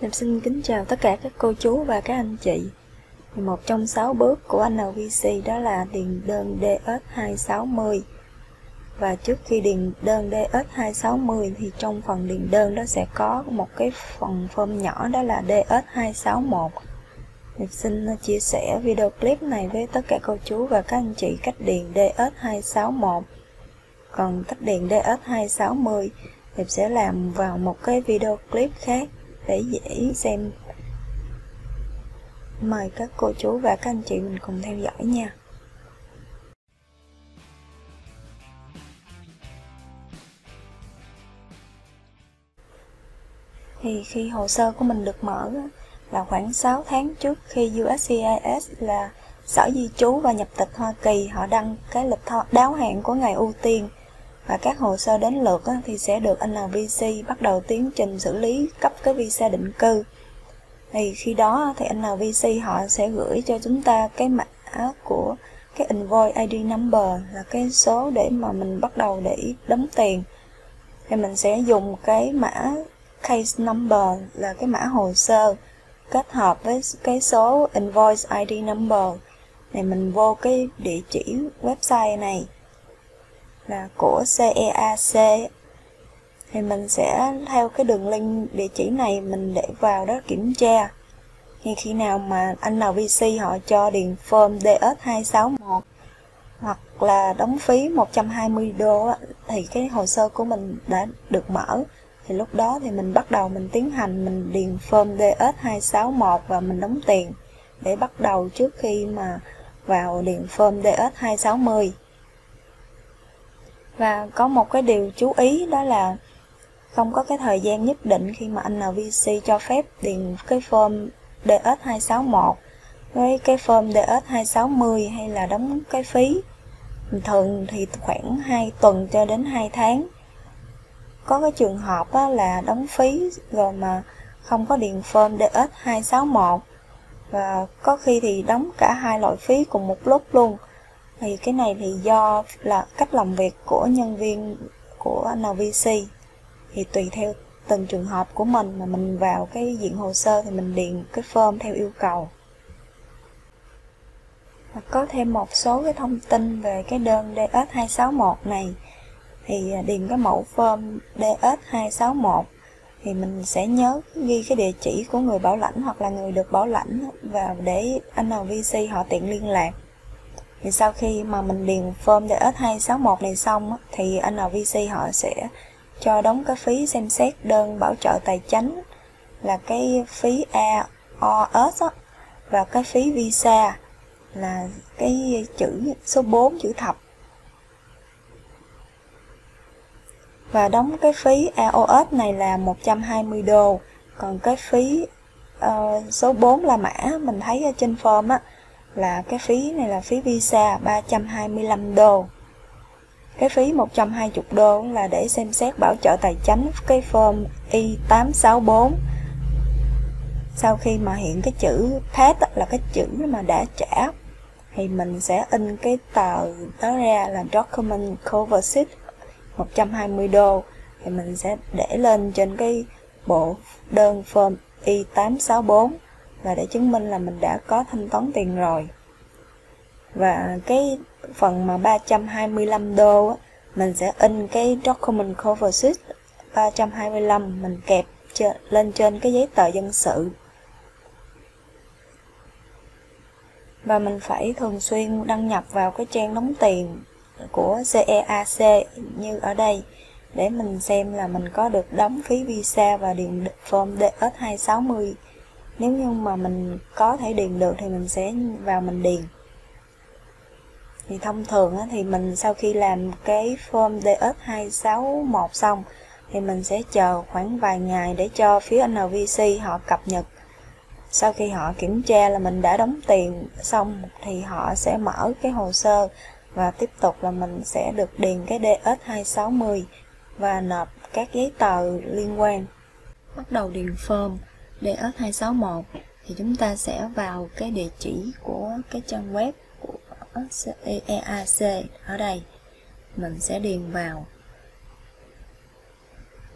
Nam xin kính chào tất cả các cô chú và các anh chị. Một trong 6 bước của NVC đó là điền đơn DS260. Và trước khi điền đơn DS260 thì trong phần điền đơn đó sẽ có một cái phần form nhỏ đó là DS261. Nam xin chia sẻ video clip này với tất cả cô chú và các anh chị cách điền DS261. Còn cách điền DS260 em sẽ làm vào một cái video clip khác để dễ xem. Mời các cô chú và các anh chị mình cùng theo dõi nha. Thì khi hồ sơ của mình được mở là khoảng 6 tháng trước khi USCIS là Sở Di trú và Nhập tịch Hoa Kỳ, họ đăng cái lịch đáo hạn của ngày ưu tiên và các hồ sơ đến lượt thì sẽ được NLVC bắt đầu tiến trình xử lý cấp cái visa định cư. Thì khi đó thì NVC họ sẽ gửi cho chúng ta cái mã của cái invoice ID number là cái số để mà mình bắt đầu để đóng tiền. Thì mình sẽ dùng cái mã case number là cái mã hồ sơ kết hợp với cái số invoice ID number. Này mình vô cái địa chỉ website này là của CEAC thì mình sẽ theo cái đường link địa chỉ này mình để vào đó kiểm tra. Thì khi nào mà anh nào VC họ cho điền form DS261 hoặc là đóng phí 120 đô thì cái hồ sơ của mình đã được mở. Thì lúc đó thì mình bắt đầu mình tiến hành, mình điền form DS261 và mình đóng tiền để bắt đầu trước khi mà vào điền form DS260 và có một cái điều chú ý đó là không có cái thời gian nhất định khi mà anh NVC cho phép điền cái form DS261 với cái form DS260 hay là đóng cái phí. Thường thì khoảng 2 tuần cho đến 2 tháng. Có cái trường hợp là đóng phí rồi mà không có điền form DS261 và có khi thì đóng cả hai loại phí cùng một lúc luôn thì cái này thì do là cách làm việc của nhân viên của NVC thì tùy theo từng trường hợp của mình mà mình vào cái diện hồ sơ thì mình điền cái form theo yêu cầu. Và có thêm một số cái thông tin về cái đơn DS261 này. Thì à, điền cái mẫu form DS261 thì mình sẽ nhớ ghi cái địa chỉ của người bảo lãnh hoặc là người được bảo lãnh vào để NVC họ tiện liên lạc thì sau khi mà mình điền form DS261 này xong thì NVC họ sẽ cho đóng cái phí xem xét đơn bảo trợ tài chính là cái phí AOS và cái phí visa là cái chữ số 4 chữ thập. Và đóng cái phí AOS này là 120 đô. Còn cái phí uh, số 4 là mã mình thấy ở trên form á là cái phí này là phí visa 325 đô. Cái phí 120 đô là để xem xét bảo trợ tài chính cái form I864 sau khi mà hiện cái chữ paid là cái chữ mà đã trả, thì mình sẽ in cái tờ đó ra là document cover sheet 120 đô. Thì mình sẽ để lên trên cái bộ đơn form I864 là để chứng minh là mình đã có thanh toán tiền rồi. Và cái phần mà 325 đô á, mình sẽ in cái document cover sheet 325 mình kẹp lên trên cái giấy tờ dân sự. Và mình phải thường xuyên đăng nhập vào cái trang đóng tiền của CEAC e như ở đây để mình xem là mình có được đóng phí visa và điền form DS260 nếu như mà mình có thể điền được thì mình sẽ vào mình điền. Thì thông thường á, thì mình sau khi làm cái form DS261 xong thì mình sẽ chờ khoảng vài ngày để cho phía NVC họ cập nhật. Sau khi họ kiểm tra là mình đã đóng tiền xong thì họ sẽ mở cái hồ sơ và tiếp tục là mình sẽ được điền cái DS260 và nộp các giấy tờ liên quan. Bắt đầu điền form. DS261 thì chúng ta sẽ vào cái địa chỉ của cái trang web của EAC ở đây. Mình sẽ điền vào.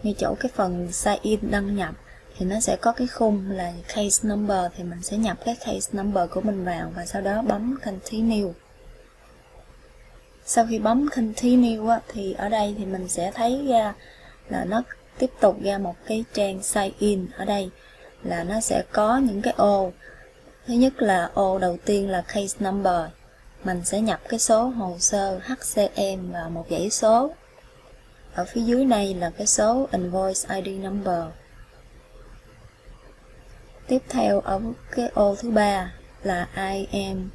Ngay chỗ cái phần sign in đăng nhập thì nó sẽ có cái khung là case number thì mình sẽ nhập cái case number của mình vào và sau đó bấm continue. Sau khi bấm continue á, thì ở đây thì mình sẽ thấy ra là nó tiếp tục ra một cái trang sign in ở đây là nó sẽ có những cái ô. Thứ nhất là ô đầu tiên là case number. Mình sẽ nhập cái số hồ sơ HCM và một dãy số. Ở phía dưới này là cái số invoice ID number. Tiếp theo ở cái ô thứ ba là IM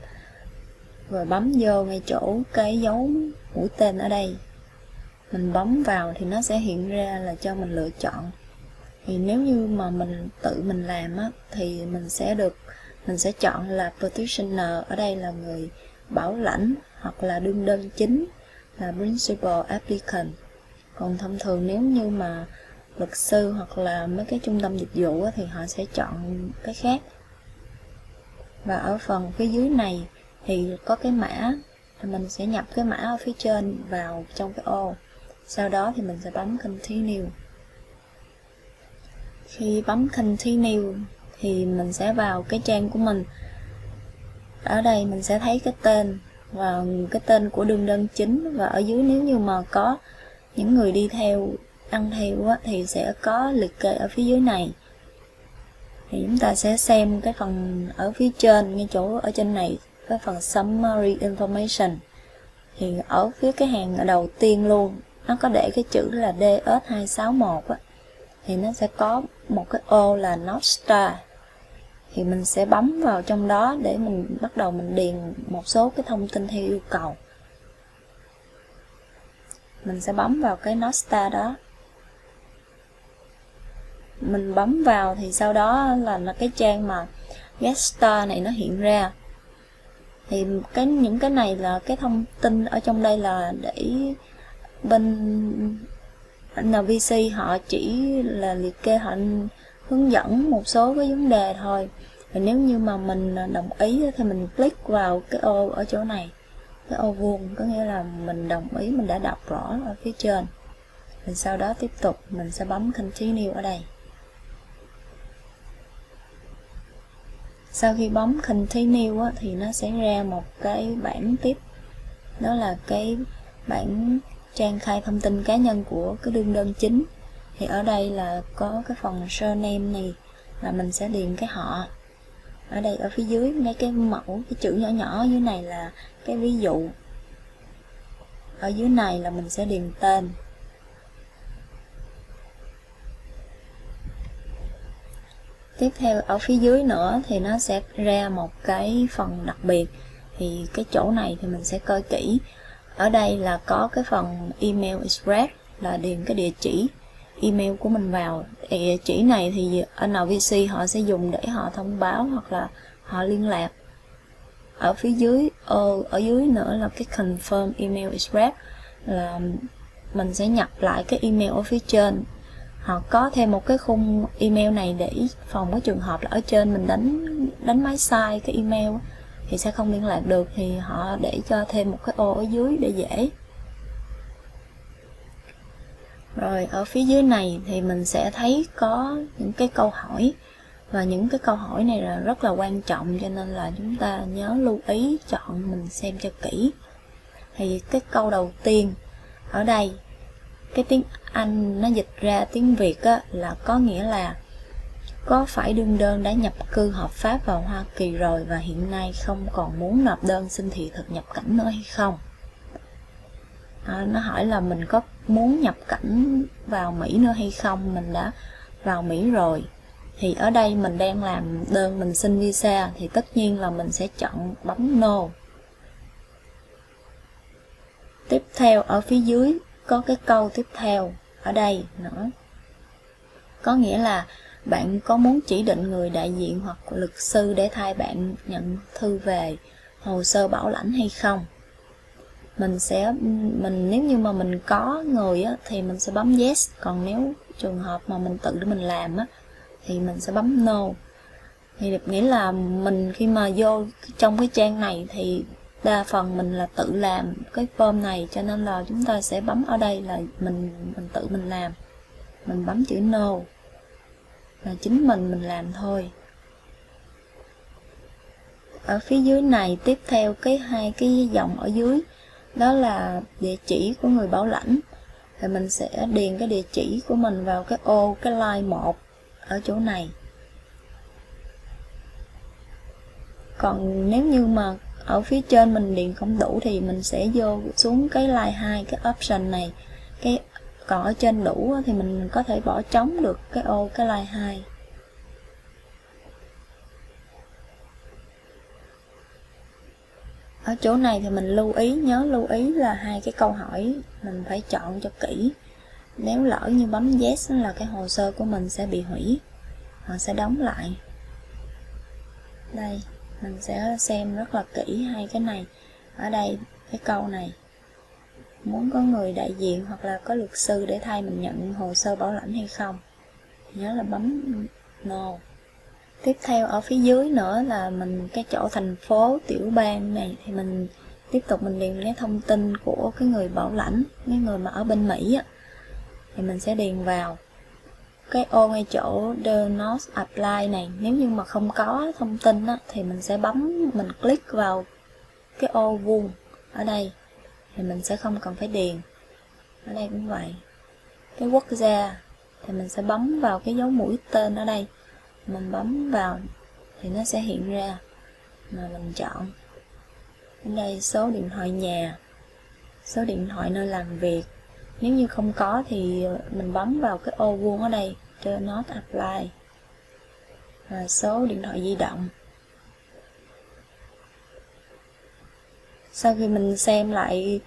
rồi bấm vô ngay chỗ cái dấu mũi tên ở đây. Mình bấm vào thì nó sẽ hiện ra là cho mình lựa chọn thì nếu như mà mình tự mình làm á thì mình sẽ được mình sẽ chọn là petitioner ở đây là người bảo lãnh hoặc là đương đơn chính là principal applicant. Còn thông thường nếu như mà luật sư hoặc là mấy cái trung tâm dịch vụ á, thì họ sẽ chọn cái khác. Và ở phần phía dưới này thì có cái mã thì mình sẽ nhập cái mã ở phía trên vào trong cái ô. Sau đó thì mình sẽ bấm continue khi bấm continue thì mình sẽ vào cái trang của mình. Ở đây mình sẽ thấy cái tên và cái tên của đường đơn chính. Và ở dưới nếu như mà có những người đi theo ăn theo á, thì sẽ có liệt kê ở phía dưới này. Thì chúng ta sẽ xem cái phần ở phía trên ngay chỗ ở trên này cái phần summary information. Thì ở phía cái hàng đầu tiên luôn nó có để cái chữ là DS261 á thì nó sẽ có một cái ô là North Star. Thì mình sẽ bấm vào trong đó để mình bắt đầu mình điền một số cái thông tin theo yêu cầu. Mình sẽ bấm vào cái North Star đó. Mình bấm vào thì sau đó là, là cái trang mà Get Star này nó hiện ra. Thì cái những cái này là cái thông tin ở trong đây là để bên NVC họ chỉ là liệt kê họ hướng dẫn một số cái vấn đề thôi. Và nếu như mà mình đồng ý thì mình click vào cái ô ở chỗ này. Cái ô vuông có nghĩa là mình đồng ý mình đã đọc rõ ở phía trên. Rồi sau đó tiếp tục mình sẽ bấm continue ở đây. Sau khi bấm continue á, thì nó sẽ ra một cái bảng tiếp. Đó là cái bảng trang khai thông tin cá nhân của cái đương đơn chính. Thì ở đây là có cái phần surname này là mình sẽ điền cái họ. Ở đây ở phía dưới ngay cái mẫu, cái chữ nhỏ nhỏ dưới này là cái ví dụ. Ở dưới này là mình sẽ điền tên. Tiếp theo ở phía dưới nữa thì nó sẽ ra một cái phần đặc biệt. Thì cái chỗ này thì mình sẽ coi kỹ ở đây là có cái phần email express là điền cái địa chỉ email của mình vào. Địa chỉ này thì NVC họ sẽ dùng để họ thông báo hoặc là họ liên lạc. Ở phía dưới ở, ở dưới nữa là cái confirm email express là mình sẽ nhập lại cái email ở phía trên. Họ có thêm một cái khung email này để phòng cái trường hợp là ở trên mình đánh đánh máy sai cái email thì sẽ không liên lạc được thì họ để cho thêm một cái ô ở dưới để dễ. Rồi ở phía dưới này thì mình sẽ thấy có những cái câu hỏi và những cái câu hỏi này là rất là quan trọng cho nên là chúng ta nhớ lưu ý chọn mình xem cho kỹ. Thì cái câu đầu tiên ở đây cái tiếng Anh nó dịch ra tiếng Việt á, là có nghĩa là có phải đương đơn đã nhập cư hợp pháp vào Hoa Kỳ rồi và hiện nay không còn muốn nộp đơn xin thị thực nhập cảnh nữa hay không? À, nó hỏi là mình có muốn nhập cảnh vào Mỹ nữa hay không? Mình đã vào Mỹ rồi. Thì ở đây mình đang làm đơn mình xin visa thì tất nhiên là mình sẽ chọn bấm No. Tiếp theo ở phía dưới có cái câu tiếp theo ở đây nữa. Có nghĩa là bạn có muốn chỉ định người đại diện hoặc luật sư để thay bạn nhận thư về hồ sơ bảo lãnh hay không? Mình sẽ mình nếu như mà mình có người á, thì mình sẽ bấm yes. Còn nếu trường hợp mà mình tự để mình làm á, thì mình sẽ bấm no. Thì được nghĩa là mình khi mà vô trong cái trang này thì đa phần mình là tự làm cái form này cho nên là chúng ta sẽ bấm ở đây là mình mình tự mình làm. Mình bấm chữ no là chính mình mình làm thôi. Ở phía dưới này, tiếp theo cái hai cái dòng ở dưới, đó là địa chỉ của người bảo lãnh. Thì mình sẽ điền cái địa chỉ của mình vào cái ô, cái line 1 ở chỗ này. Còn nếu như mà ở phía trên mình điền không đủ thì mình sẽ vô xuống cái line 2 cái option này, cái còn ở trên đủ thì mình có thể bỏ trống được cái ô, cái line 2 ở chỗ này thì mình lưu ý, nhớ lưu ý là hai cái câu hỏi mình phải chọn cho kỹ. Nếu lỡ như bấm yes là cái hồ sơ của mình sẽ bị hủy, họ sẽ đóng lại. Đây, mình sẽ xem rất là kỹ hai cái này. Ở đây, cái câu này muốn có người đại diện hoặc là có luật sư để thay mình nhận hồ sơ bảo lãnh hay không. Nhớ là bấm no. Tiếp theo ở phía dưới nữa là mình cái chỗ thành phố tiểu bang này thì mình tiếp tục mình điền cái thông tin của cái người bảo lãnh cái người mà ở bên Mỹ á thì mình sẽ điền vào. Cái ô ngay chỗ do not apply này nếu như mà không có thông tin á, thì mình sẽ bấm mình click vào cái ô vuông ở đây thì mình sẽ không cần phải điền. Ở đây cũng vậy. Cái quốc gia thì mình sẽ bấm vào cái dấu mũi tên ở đây. Mình bấm vào thì nó sẽ hiện ra mà mình chọn. Ở đây số điện thoại nhà, số điện thoại nơi làm việc. Nếu như không có thì mình bấm vào cái ô vuông ở đây cho not apply. Và số điện thoại di động. Sau khi mình xem lại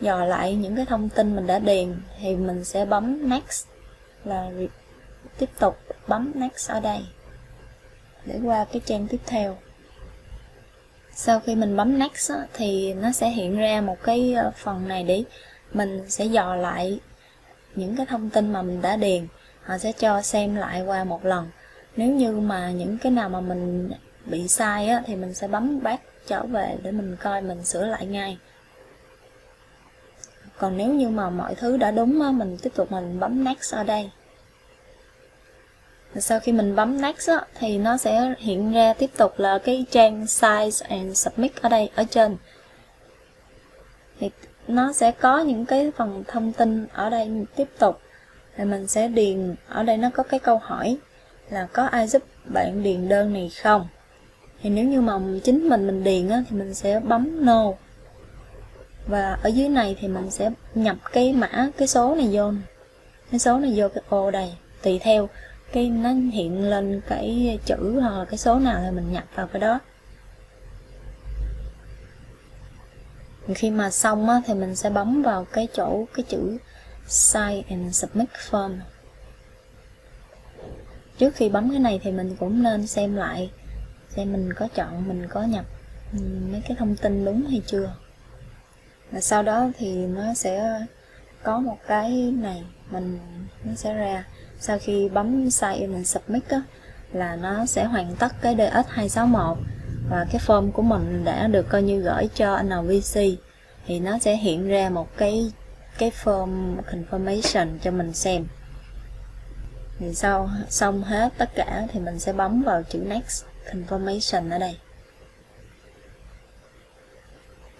dò lại những cái thông tin mình đã điền thì mình sẽ bấm next là tiếp tục bấm next ở đây để qua cái trang tiếp theo. Sau khi mình bấm next á, thì nó sẽ hiện ra một cái ờ, phần này để mình sẽ dò lại những cái thông tin mà mình đã điền. Họ sẽ cho xem lại qua một lần. Nếu như mà những cái nào mà mình bị sai á, thì mình sẽ bấm back trở về để mình coi mình sửa lại ngay. Còn nếu như mà mọi thứ đã đúng á, mình tiếp tục mình bấm next ở đây. Sau khi mình bấm next á, thì nó sẽ hiện ra tiếp tục là cái trang size and submit ở đây ở trên. Thì nó sẽ có những cái phần thông tin ở đây tiếp tục. Thì mình sẽ điền ở đây nó có cái câu hỏi là có ai giúp bạn điền đơn này không? Thì nếu như mà chính mình mình điền á, thì mình sẽ bấm no. Và ở dưới này thì mình sẽ nhập cái mã cái số này vô cái số này vô cái ô đây tùy theo. Cái nó hiện lên cái chữ hoặc là cái số nào thì mình nhập vào cái đó. Khi mà xong á, thì mình sẽ bấm vào cái chỗ cái chữ Sign and Submit Form. Trước khi bấm cái này thì mình cũng nên xem lại xem mình có chọn mình có nhập ừ, mấy cái thông tin đúng hay chưa. Và sau đó thì nó sẽ có một cái này mình nó sẽ ra. Sau khi bấm sai mình Submit á, là nó sẽ hoàn tất cái DS261 và cái form của mình đã được coi như gửi cho NVC thì nó sẽ hiện ra một cái cái form confirmation cho mình xem. Thì sau xong hết tất cả thì mình sẽ bấm vào chữ next information ở đây.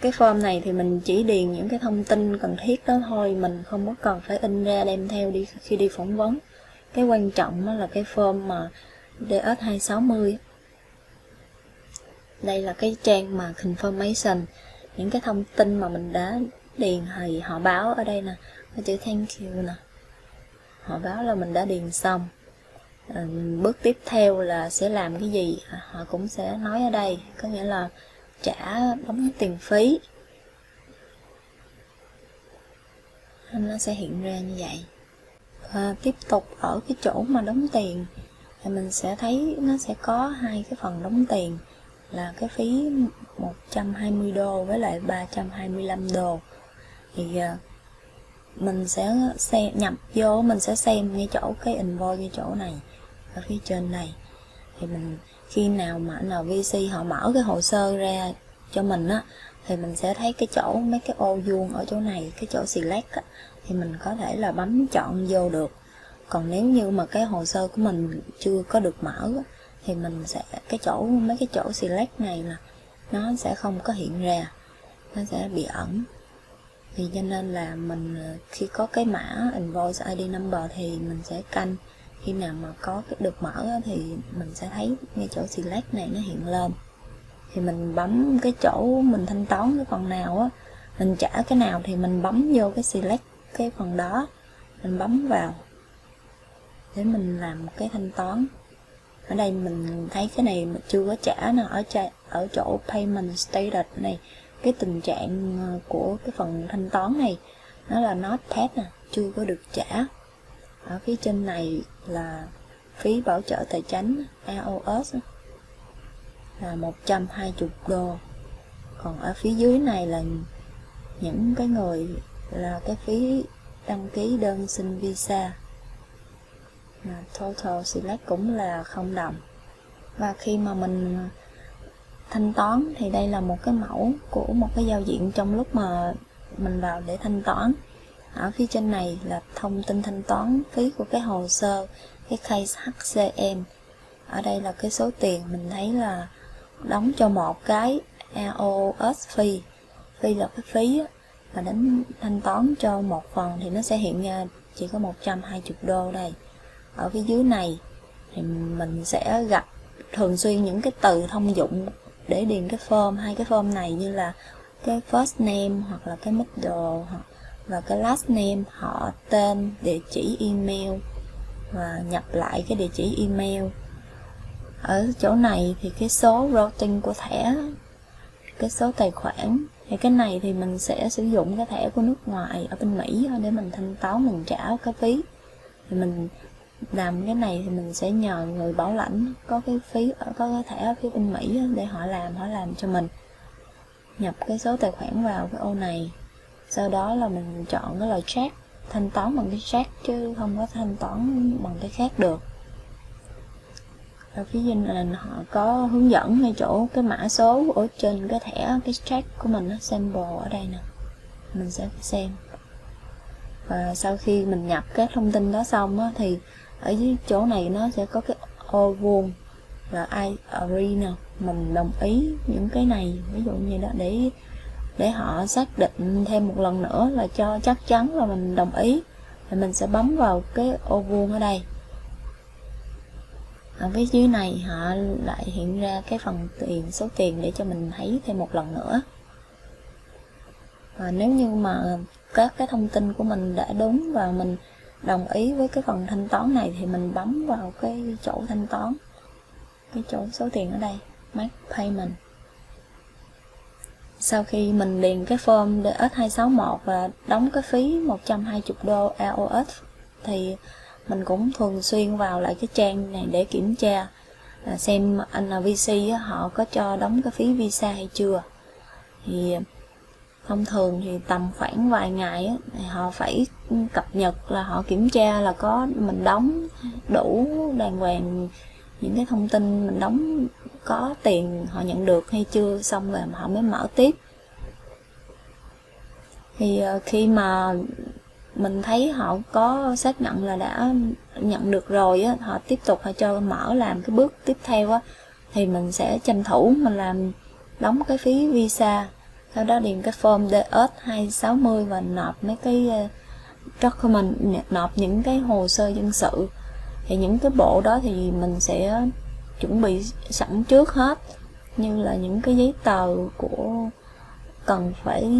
Cái form này thì mình chỉ điền những cái thông tin cần thiết đó thôi, mình không có cần phải in ra đem theo đi khi đi phỏng vấn. Cái quan trọng đó là cái form mà DS260 đây là cái trang mà confirmation, những cái thông tin mà mình đã điền thì họ báo ở đây nè. Có chữ thank you nè. Họ báo là mình đã điền xong bước tiếp theo là sẽ làm cái gì? À, họ cũng sẽ nói ở đây, có nghĩa là trả đóng tiền phí. Nó sẽ hiện ra như vậy. Và tiếp tục ở cái chỗ mà đóng tiền, thì mình sẽ thấy nó sẽ có hai cái phần đóng tiền, là cái phí 120 đô với lại 325 đô. Thì à, mình sẽ xem nhập vô, mình sẽ xem ngay chỗ, cái invoice ngay chỗ này ở phía trên này. Thì mình khi nào mà NVC họ mở cái hồ sơ ra cho mình á thì mình sẽ thấy cái chỗ mấy cái ô vuông ở chỗ này cái chỗ select á, thì mình có thể là bấm chọn vô được. Còn nếu như mà cái hồ sơ của mình chưa có được mở thì mình sẽ cái chỗ mấy cái chỗ select này là nó sẽ không có hiện ra nó sẽ bị ẩn. Thì cho nên là mình khi có cái mã invoice ID number thì mình sẽ canh khi nào mà có cái được mở thì mình sẽ thấy ngay chỗ select này nó hiện lên. Thì mình bấm cái chỗ mình thanh toán cái phần nào á, mình trả cái nào thì mình bấm vô cái select cái phần đó, mình bấm vào để mình làm cái thanh toán. Ở đây mình thấy cái này mà chưa có trả nè, ở ở chỗ payment status này, cái tình trạng ờ, của cái phần thanh toán này, nó là not paid nè, chưa có được trả ở phía trên này là phí bảo trợ tài chính AOS là 120 đô. Còn ở phía dưới này là những cái người là cái phí đăng ký đơn xin visa. Là total select cũng là không đồng. Và khi mà mình thanh toán thì đây là một cái mẫu của một cái giao diện trong lúc mà mình vào để thanh toán ở phía trên này là thông tin thanh toán phí của cái hồ sơ, cái case HCM ở đây là cái số tiền mình thấy là đóng cho một cái AOS fee. Fee là cái phí mà đánh thanh toán cho một phần thì nó sẽ hiện ra chỉ có 120 đô đây. Ở phía dưới này thì mình sẽ gặp thường xuyên những cái từ thông dụng để điền cái form, hai cái form này như là cái first name hoặc là cái middle hoặc và cái last name họ tên địa chỉ email và nhập lại cái địa chỉ email. Ở chỗ này thì cái số routing của thẻ, cái số tài khoản, thì cái này thì mình sẽ sử dụng cái thẻ của nước ngoài ở bên Mỹ để mình thanh toán, mình trả cái phí. Thì mình làm cái này thì mình sẽ nhờ người bảo lãnh có cái phí, có cái thẻ ở phía bên Mỹ để họ làm họ làm cho mình. Nhập cái số tài khoản vào cái ô này sau đó là mình chọn cái loại chat thanh toán bằng cái chat chứ không có thanh toán bằng cái khác được. Ở phía trên là họ có hướng dẫn ngay chỗ cái mã số ở trên cái thẻ cái chat của mình nó sample ở đây nè. Mình sẽ xem. Và sau khi mình nhập các thông tin đó xong á, thì ở dưới chỗ này nó sẽ có cái ô vuông và I agree mình đồng ý những cái này ví dụ như đó để để họ xác định thêm một lần nữa là cho chắc chắn là mình đồng ý. Thì mình sẽ bấm vào cái ô vuông ở đây. Ở phía dưới này họ lại hiện ra cái phần tiền, số tiền để cho mình thấy thêm một lần nữa. Và nếu như mà các cái thông tin của mình đã đúng và mình đồng ý với cái phần thanh toán này thì mình bấm vào cái chỗ thanh toán, cái chỗ số tiền ở đây, make payment sau khi mình điền cái form DS261 và đóng cái phí 120 đô AOS thì mình cũng thường xuyên vào lại cái trang này để kiểm tra à, xem NVC họ có cho đóng cái phí visa hay chưa. Thì thông thường thì tầm khoảng vài ngày thì họ phải cập nhật là họ kiểm tra là có mình đóng đủ đàng hoàng những cái thông tin mình đóng có tiền họ nhận được hay chưa, xong rồi họ mới mở tiếp. Thì ờ, khi mà mình thấy họ có xác nhận là đã nhận được rồi á, họ tiếp tục họ cho mở làm cái bước tiếp theo á, thì mình sẽ tranh thủ mình làm đóng cái phí visa, sau đó điền cái form DS 260 và nộp mấy cái ờ, document, nộp những cái hồ sơ dân sự. Thì những cái bộ đó thì mình sẽ chuẩn bị sẵn trước hết. Như là những cái giấy tờ của cần phải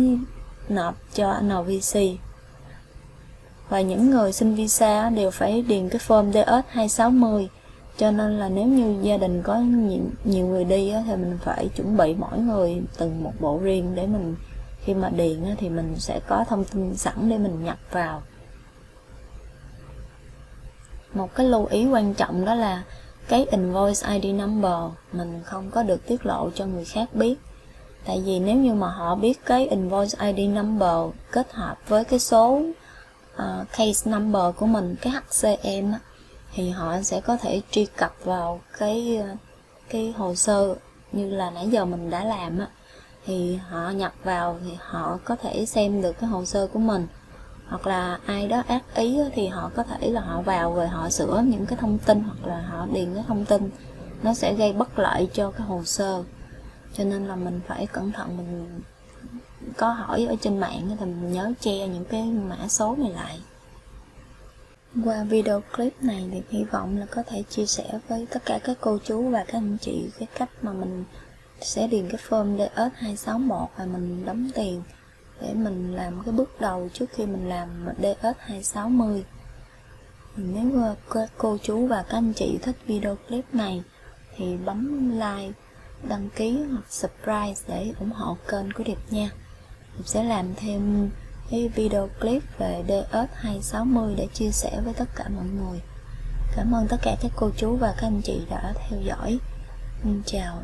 nộp cho NVC và những người xin visa đều phải điền cái form DS 260 cho nên là nếu như gia đình có nhiều, nhiều người đi á, thì mình phải chuẩn bị mỗi người từng một bộ riêng để mình khi mà điền á, thì mình sẽ có thông tin sẵn để mình nhập vào. Một cái lưu ý quan trọng đó là cái invoice ID number mình không có được tiết lộ cho người khác biết. Tại vì nếu như mà họ biết cái invoice ID number kết hợp với cái số uh, case number của mình cái HCM thì họ sẽ có thể truy cập vào cái ờ, cái hồ sơ như là nãy giờ mình đã làm á. Thì họ nhập vào thì họ có thể xem được cái hồ sơ của mình hoặc là ai đó ác ý thì họ có thể là họ vào rồi họ sửa những cái thông tin hoặc là họ điền cái thông tin. Nó sẽ gây bất lợi cho cái hồ sơ. Cho nên là mình phải cẩn thận, mình có hỏi ở trên mạng thì mình nhớ che những cái mã số này lại. Qua video clip này thì hy vọng là có thể chia sẻ với tất cả các cô chú và các anh chị cái cách mà mình sẽ điền cái form DS261 và mình đóng tiền để mình làm cái bước đầu trước khi mình làm DS260 nếu các cô chú và các anh chị thích video clip này, thì bấm like, đăng ký hoặc subscribe để ủng hộ kênh của Điệp nha. Điệp sẽ làm thêm cái video clip về DS260 để chia sẻ với tất cả mọi người. Cảm ơn tất cả các cô chú và các anh chị đã theo dõi. Xin chào.